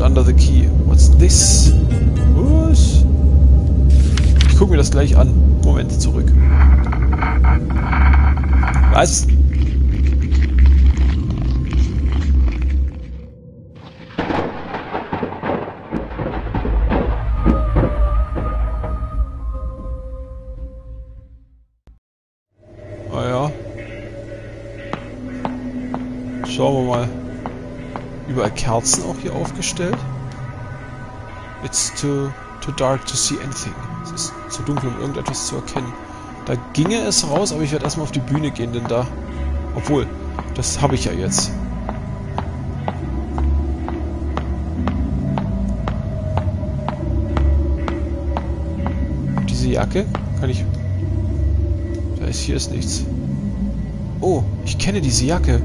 Note under the key. What's this? Was? Ich gucke mir das gleich an. Moment, zurück. Was? Kerzen auch hier aufgestellt. It's too, too dark to see anything. Es ist zu dunkel, um irgendetwas zu erkennen. Da ginge es raus, aber ich werde erstmal auf die Bühne gehen, denn da... Obwohl, das habe ich ja jetzt. Diese Jacke kann ich... Da ist hier ist nichts. Oh, ich kenne diese Jacke.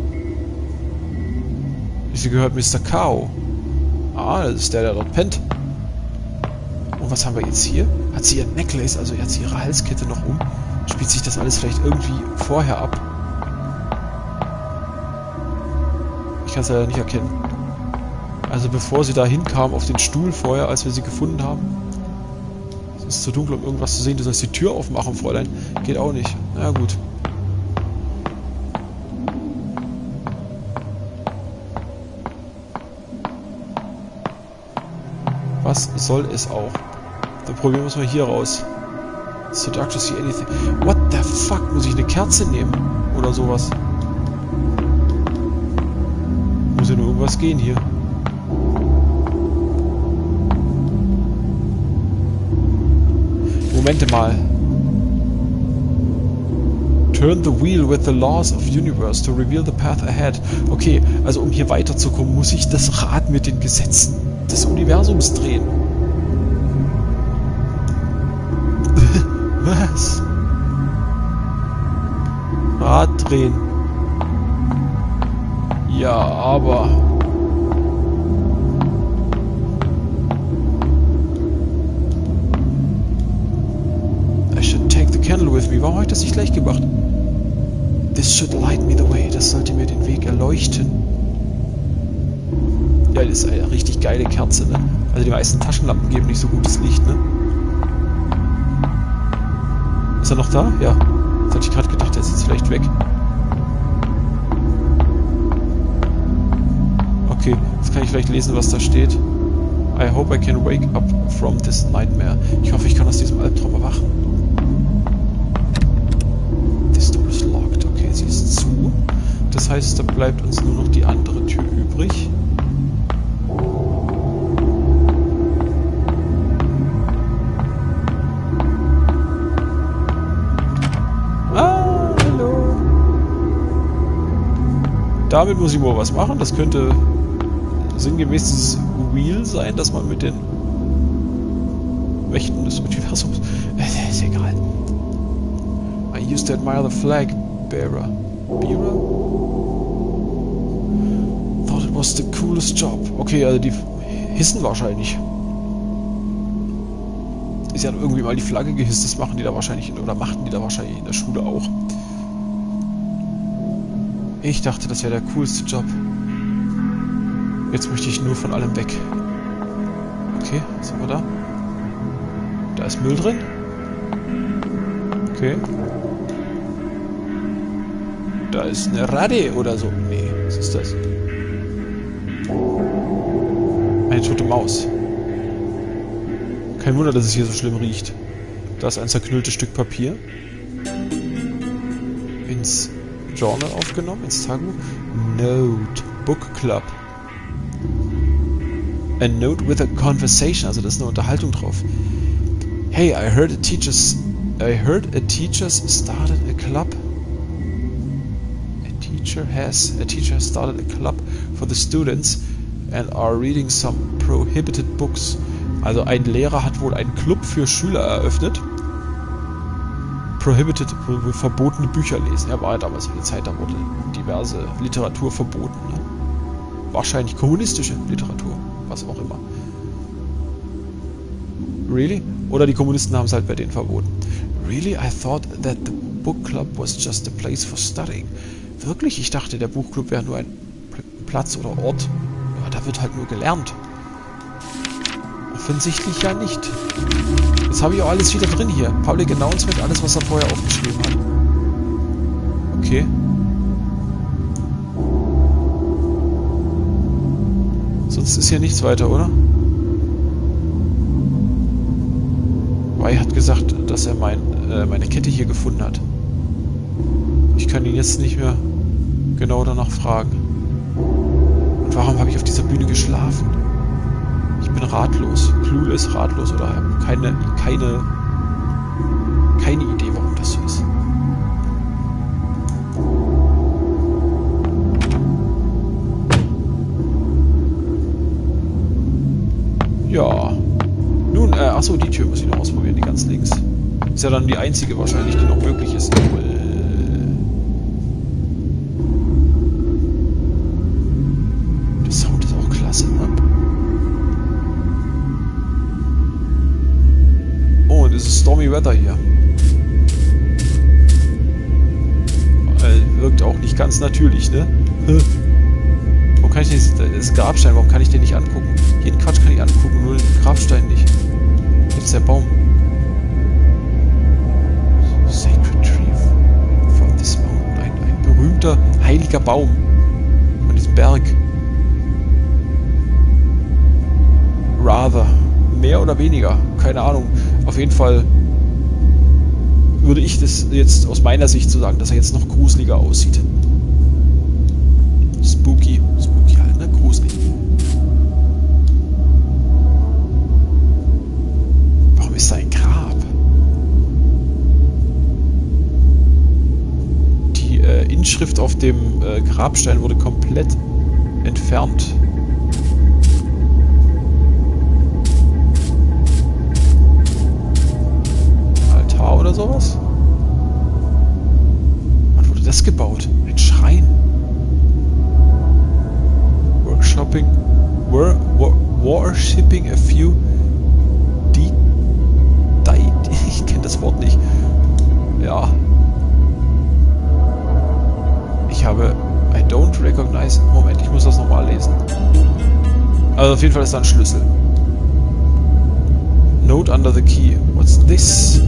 Diese gehört Mr. Kao. Ah, das ist der, der dort pennt. Und was haben wir jetzt hier? Hat sie ihr Necklace, also hat sie ihre Halskette noch um? Spielt sich das alles vielleicht irgendwie vorher ab? Ich kann es leider nicht erkennen. Also bevor sie da hinkam auf den Stuhl vorher, als wir sie gefunden haben. Es ist zu dunkel, um irgendwas zu sehen. Du sollst die Tür aufmachen, Fräulein. Geht auch nicht. Na gut. Was soll es auch? Dann probieren wir es mal hier raus. So dark to see anything. What the fuck? Muss ich eine Kerze nehmen? Oder sowas? Muss ja nur irgendwas gehen hier. Momente mal. Turn the wheel with the laws of universe to reveal the path ahead. Okay, also um hier weiterzukommen, muss ich das Rad mit den Gesetzen des Universums drehen. Was? Rad drehen. Ja, aber... I should take the candle with me. Warum habe ich das nicht gleich gemacht? This should light me the way. Das sollte mir den Weg erleuchten. Ja, das ist eine richtig geile Kerze, ne? Also die meisten Taschenlampen geben nicht so gutes Licht, ne? Ist er noch da? Ja. Jetzt hatte ich gerade gedacht, er ist jetzt vielleicht weg. Okay, jetzt kann ich vielleicht lesen, was da steht. I hope I can wake up from this nightmare. Ich hoffe, ich kann aus diesem Albtraum erwachen. This door is locked. Okay, sie ist zu. Das heißt, da bleibt uns nur noch die andere Tür übrig. Damit muss ich wohl was machen. Das könnte sinngemäß dieses Wheel sein, dass man mit den Mächten des Universums... Ist egal. I used to admire the flag bearer. Bearer? Thought it was the coolest job. Okay, also die hissen wahrscheinlich. Sie hat irgendwie mal die Flagge gehisst, das machen die da wahrscheinlich, oder machten die da wahrscheinlich in der Schule auch. Ich dachte, das wäre der coolste Job. Jetzt möchte ich nur von allem weg. Okay, haben wir da? Da ist Müll drin. Okay. Da ist eine Rade oder so. Nee, was ist das? Eine tote Maus. Kein Wunder, dass es hier so schlimm riecht. Da ist ein zerknülltes Stück Papier. Ins Journal aufgenommen, ins Tagebuch. Note. Book Club. A note with a conversation, also da ist eine Unterhaltung drauf. Hey, I heard a teacher's I heard a teacher's started a club. A teacher has a teacher has started a club for the students and are reading some prohibited books. Also ein Lehrer hat wohl einen Club für Schüler eröffnet. Prohibited, wohl verbotene Bücher lesen. Ja, war ja damals eine Zeit, da wurde diverse Literatur verboten. Ne? Wahrscheinlich kommunistische Literatur, was auch immer. Really? Oder die Kommunisten haben es halt bei denen verboten. Really? I thought that the book club was just a place for studying. Wirklich? Ich dachte, der Buchclub wäre nur ein Platz oder Ort. Ja, da wird halt nur gelernt. Offensichtlich ja nicht. Jetzt habe ich auch alles wieder drin hier. Public Announcement, alles, was er vorher aufgeschrieben hat. Okay. Sonst ist hier nichts weiter, oder? Rai hat gesagt, dass er mein, äh, meine Kette hier gefunden hat. Ich kann ihn jetzt nicht mehr genau danach fragen. Und warum habe ich auf dieser Bühne geschlafen? Ich bin ratlos. Clueless, ratlos oder habe keine, keine, keine Idee, warum das so ist. Ja. Nun, äh, achso, die Tür muss ich noch ausprobieren, die ganz links. Ist ja dann die einzige wahrscheinlich, die noch möglich ist. Stormy Weather hier. Äh, wirkt auch nicht ganz natürlich, ne? Warum kann ich den, das Grabstein, warum kann ich den nicht angucken? Jeden Quatsch kann ich angucken, nur den Grabstein nicht. Jetzt der Baum. Sacred Tree from this mountain. Ein, ein berühmter, heiliger Baum von diesem Berg. Rather. Mehr oder weniger. Keine Ahnung. Auf jeden Fall würde ich das jetzt aus meiner Sicht so sagen, dass er jetzt noch gruseliger aussieht. Spooky. Spooky halt, ne? Gruselig. Warum ist da ein Grab? Die äh, Inschrift auf dem äh, Grabstein wurde komplett entfernt. Sowas? Wann wurde das gebaut? Ein Schrein. Workshopping. Wor, wor, worshipping a few. Die. Die. Ich kenne das Wort nicht. Ja. Ich habe. I don't recognize. Moment, ich muss das nochmal lesen. Also auf jeden Fall ist da ein Schlüssel. Note under the key. What's this?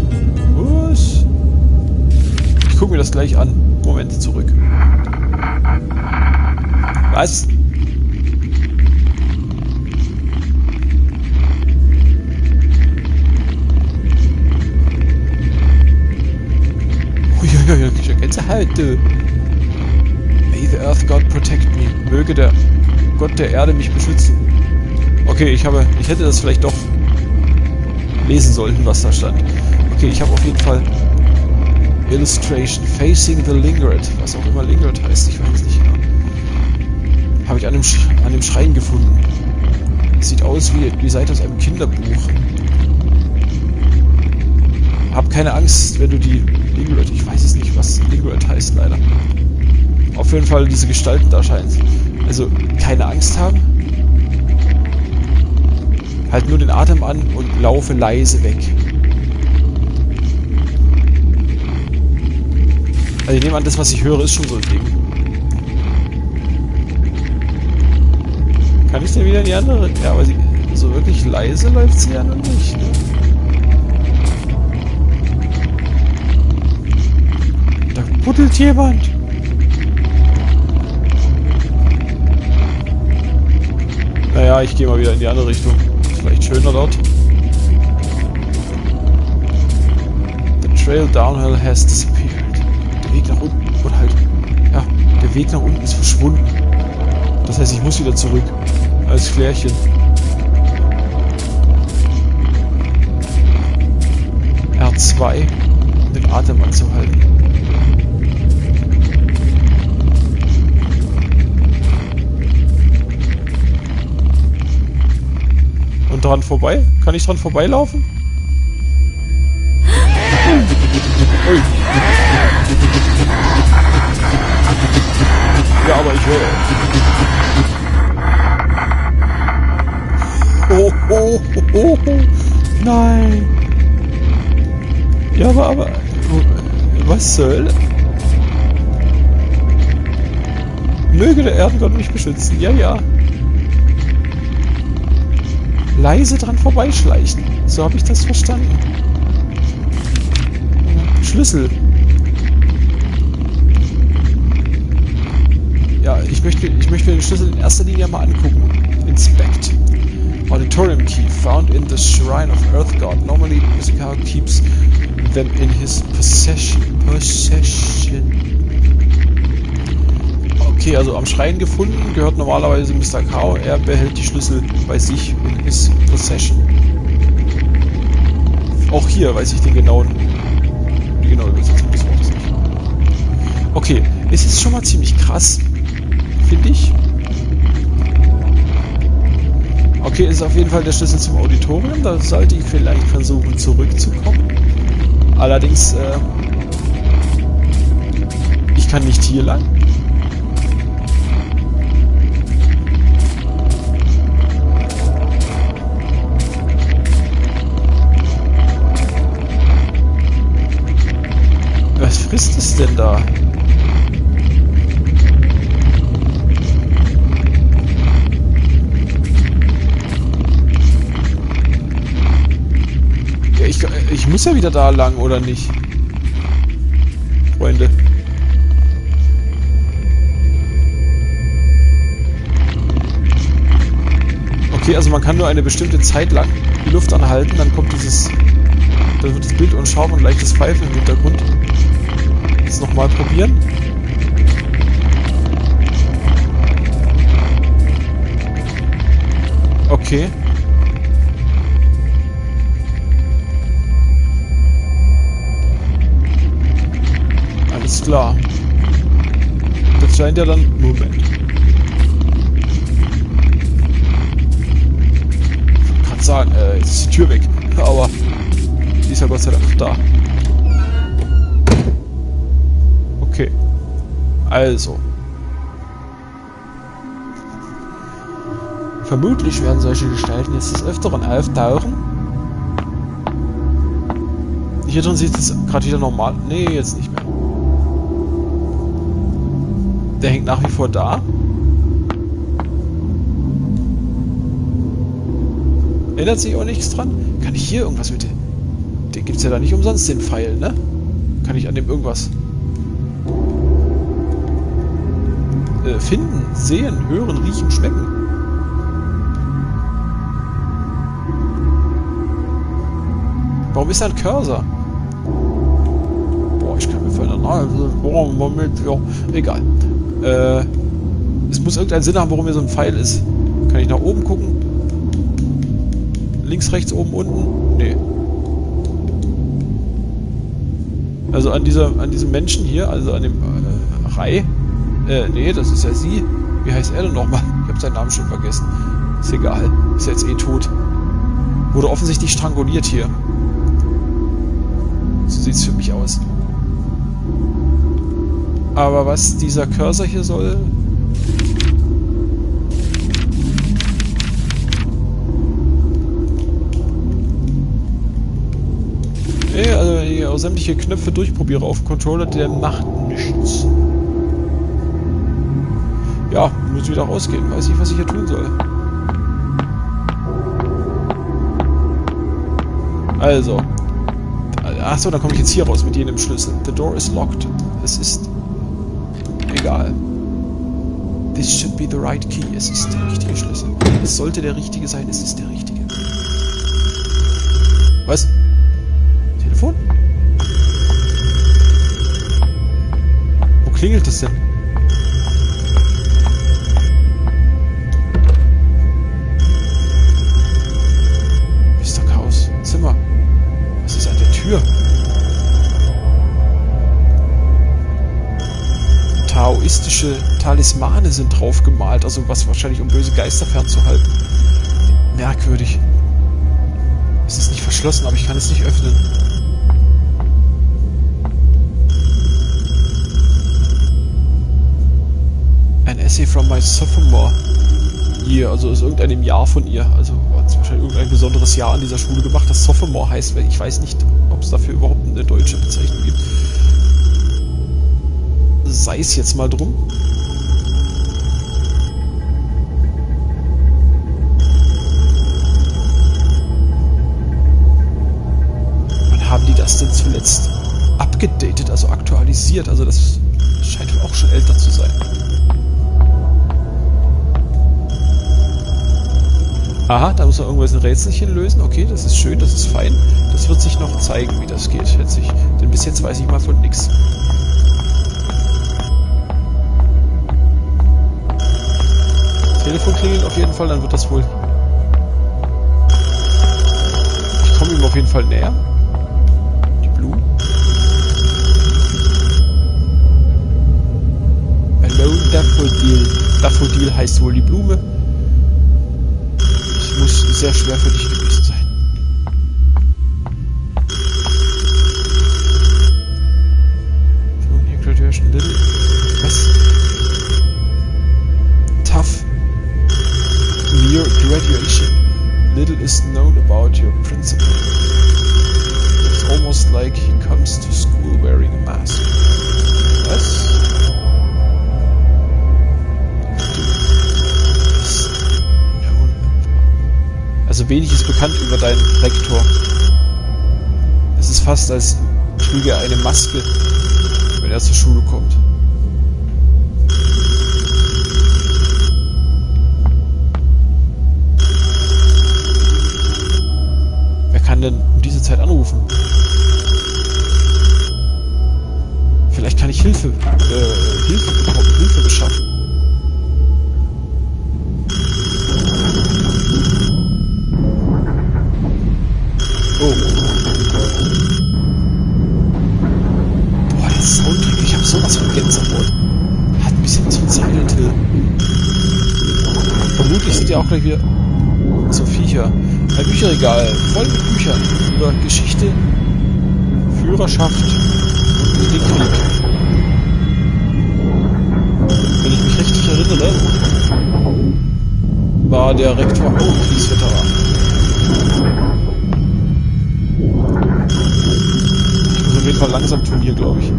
Ich gucke mir das gleich an. Moment, zurück. Was? Uiuiui, ich Gänsehaut, du. May the Earth God protect me. Möge der Gott der Erde mich beschützen. Okay, ich habe, ich hätte das vielleicht doch lesen sollten, was da stand. Okay, ich habe auf jeden Fall Illustration Facing the Lingered, was auch immer Lingered heißt, ich weiß nicht genau. Habe ich an dem, Sch an dem Schrein gefunden. Sieht aus wie die Seite aus einem Kinderbuch. Hab keine Angst, wenn du die Lingered, ich weiß es nicht, was Lingered heißt leider. Auf jeden Fall diese Gestalten da scheint. Also keine Angst haben, Halt nur den Atem an und laufe leise weg. Also ich nehme an, das, was ich höre, ist schon so ein Ding. Kann ich denn wieder in die andere? Ja, aber sie, so wirklich leise läuft sie ja noch nicht. Ne? Da buddelt jemand. Naja, ich gehe mal wieder in die andere Richtung vielleicht schöner dort. The trail downhill has disappeared. Der Weg nach unten, oder halt, ja, der Weg nach unten ist verschwunden. Das heißt, ich muss wieder zurück. Als Klärchen. R2, um den Atem anzuhalten. Und dran vorbei? Kann ich dran vorbeilaufen? Ja, aber ich höre. Oh, oh, oh, oh. Nein. Ja, aber, aber... Was soll? Möge der Erdengott mich beschützen. Ja, ja. leise dran vorbeischleichen. So habe ich das verstanden. Schlüssel. Ja, ich möchte, ich möchte mir den Schlüssel in erster Linie mal angucken. Inspect. Auditorium key found in the shrine of Earth God. Normally, Musical keeps them in his possession. Possession. Okay, also am Schrein gefunden gehört normalerweise Mr. Kao. Er behält die Schlüssel bei sich in his possession. Auch hier weiß ich den genauen, die genaue Übersetzung des Wortes nicht. Okay, es ist schon mal ziemlich krass, finde ich. Okay, ist auf jeden Fall der Schlüssel zum Auditorium. Da sollte ich vielleicht versuchen zurückzukommen. Allerdings, äh, ich kann nicht hier lang. Was frisst es denn da? Ich, muss ja wieder da lang, oder nicht? Freunde. Okay, also man kann nur eine bestimmte Zeit lang die Luft anhalten, dann kommt dieses... Dann wird das Bild unscharf und leichtes Pfeifen im Hintergrund. Jetzt nochmal probieren. Okay. Klar. Das scheint ja dann... Moment. Kann sagen, äh, jetzt ist die Tür weg. Aber die ist ja Gott sei Dank da. Okay. Also. Vermutlich werden solche Gestalten jetzt des Öfteren auftauchen. Hier drin sieht es gerade wieder normal. Nee, jetzt nicht mehr. Der hängt nach wie vor da. Ändert sich auch nichts dran? Kann ich hier irgendwas mit... Den gibt es ja da nicht umsonst, den Pfeil, ne? Kann ich an dem irgendwas... Äh, finden, sehen, hören, riechen, schmecken. Warum ist da ein Cursor? Boah, ich kann mir vorstellen, also, boah, Moment, ja, egal. Äh, es muss irgendeinen Sinn haben, warum hier so ein Pfeil ist. Kann ich nach oben gucken? Links, rechts, oben, unten? Nee. Also an dieser, an diesem Menschen hier, also an dem äh, Rai. Äh, nee, das ist ja sie. Wie heißt er denn nochmal? Ich habe seinen Namen schon vergessen. Ist egal. Ist jetzt eh tot. Wurde offensichtlich stranguliert hier. So sieht's für mich aus. Aber was dieser Cursor hier soll... Nee, also wenn ich sämtliche Knöpfe durchprobiere auf dem Controller, der macht nichts. Ja, muss wieder rausgehen. Weiß nicht, was ich hier tun soll. Also. Achso, dann komme ich jetzt hier raus mit jenem Schlüssel. The door is locked. Es ist egal. This should be the right key. Es ist der richtige Schlüssel. Es sollte der richtige sein. Es ist der richtige. Was? Telefon? Wo klingelt das denn? Mr. Chaos. Zimmer. Was ist an der Tür? Taoistische Talismane sind drauf gemalt, also was wahrscheinlich um böse Geister fernzuhalten. Merkwürdig. Es ist nicht verschlossen, aber ich kann es nicht öffnen. Ein Essay from my sophomore year, also ist irgendeinem Jahr von ihr. Also hat sie wahrscheinlich irgendein besonderes Jahr an dieser Schule gemacht, das Sophomore heißt, weil ich weiß nicht, ob es dafür überhaupt eine deutsche Bezeichnung gibt sei es jetzt mal drum. Wann haben die das denn zuletzt abgedatet, also aktualisiert? Also das scheint wohl auch schon älter zu sein. Aha, da muss man irgendwas ein Rätselchen lösen. Okay, das ist schön, das ist fein. Das wird sich noch zeigen, wie das geht, schätze ich. Denn bis jetzt weiß ich mal von nichts. Telefon klingelt auf jeden Fall, dann wird das wohl... Ich komme ihm auf jeden Fall näher. Die Blumen. Alone Daffodil. Daffodil heißt wohl die Blume muss sehr schwer für dich gewesen sein. Was? Also wenig ist bekannt über deinen Rektor. Es ist fast, als trüge er eine Maske, wenn er zur Schule kommt. Wer kann denn um diese Zeit anrufen? Vielleicht kann ich Hilfe, äh, Hilfe bekommen, Hilfe beschaffen. Oh. Boah, der Soundtrack, ich hab sowas von Gänsehaut. Hat ein bisschen von Silent Hill. Vermutlich sind ja auch gleich wieder so Viecher. Ein Bücherregal, voll mit Büchern über Geschichte, Führerschaft und den Krieg. Wenn ich mich richtig erinnere, war der Rektor auch Kriegsveteran. Jeden Fall langsam Turnier, glaube ich.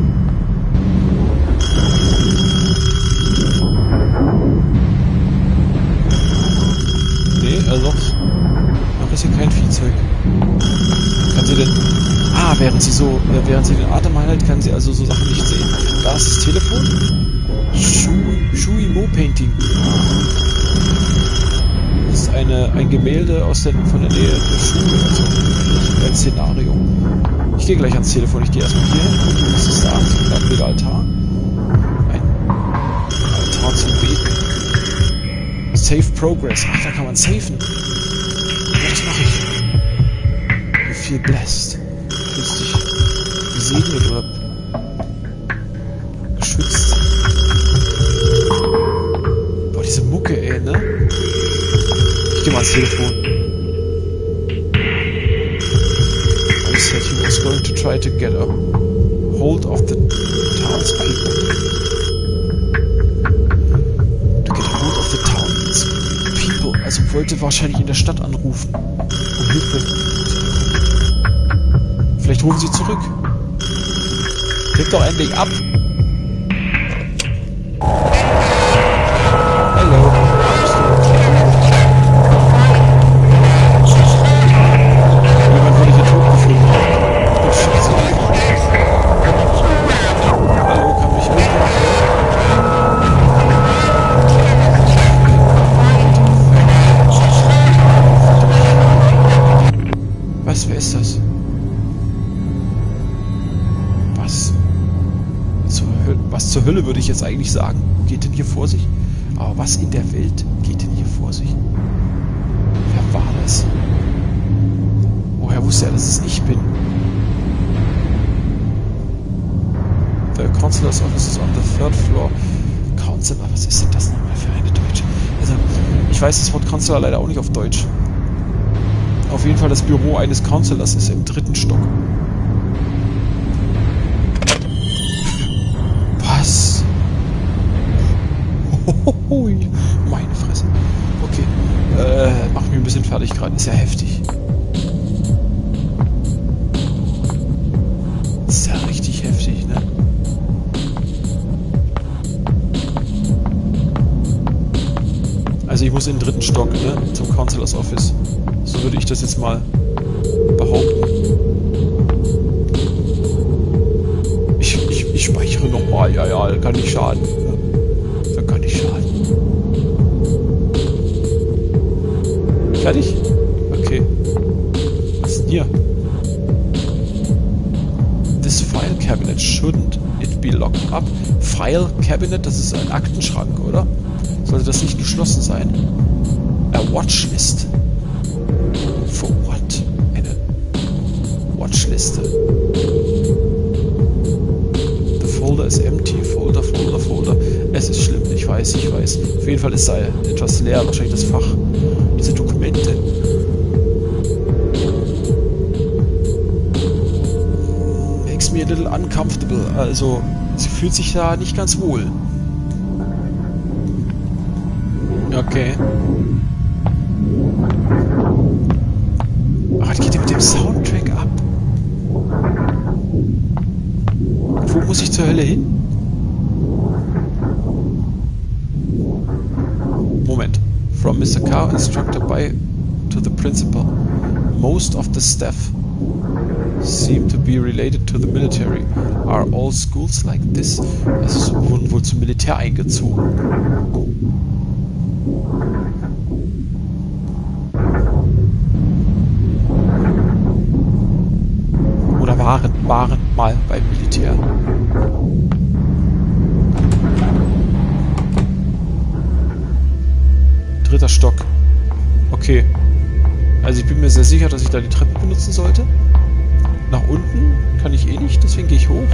Nee, also noch, ist hier kein Viehzeug. Kann sie denn... Ah, während sie so, äh, während sie den Atem heilt, kann sie also so Sachen nicht sehen. Da ist das Telefon. Shui Mo Painting. Das ist eine, ein Gemälde aus der, von der Nähe der Schule, also ein Szenario. Ich gehe gleich ans Telefon. Ich gehe erstmal hier hin, was es sagt. Merkwürdiger Altar. Ein Altar zum Beten. Save Progress. Ach, da kann man safen. Ja, mache ich. You feel blessed. Fühlst dich gesegnet oder geschützt. Boah, diese Mucke, ey, ne? Ich geh mal ans Telefon. Try to get a hold of the townspeople. To get a hold of the townspeople. Also wollte wahrscheinlich in der Stadt anrufen. Um Hilfe. Vielleicht rufen sie zurück. Klick doch endlich ab. Consular, was ist denn das nochmal für eine Deutsche? Also, ich weiß das Wort Consular leider auch nicht auf Deutsch. Auf jeden Fall das Büro eines Consulars ist im dritten Stock. Hui, meine Fresse. Okay, äh, mach mich ein bisschen fertig gerade. Ist ja heftig. Ich in den dritten Stock, ne? Zum Counselor's Office. So würde ich das jetzt mal behaupten. speichere nochmal. Ja, ja, kann nicht schaden. Ja, kann nicht schaden. Fertig? Okay. Was ist denn hier? This file cabinet shouldn't it be locked up? File cabinet, das ist ein Aktenschrank, oder? Sollte das nicht geschlossen sein? A watchlist. For what? Eine Watchliste. The folder is empty. Folder, Folder, Folder. Es ist schlimm, ich weiß, ich weiß. Auf jeden Fall ist da etwas leer, wahrscheinlich das Fach. Diese Dokumente. Makes me a little uncomfortable. Also, sie fühlt sich da nicht ganz wohl. Okay. Aber was geht denn mit dem Soundtrack ab? Wo muss ich zur Hölle hin? Moment. From Mr. Carr, instructor by to the principal. Most of the staff seem to be related to the military. Are all schools like this? Sie wurden wohl zum Militär eingezogen. Waren, waren mal beim Militär. Dritter Stock. Okay. Also ich bin mir sehr sicher, dass ich da die Treppe benutzen sollte. Nach unten kann ich eh nicht, deswegen gehe ich hoch.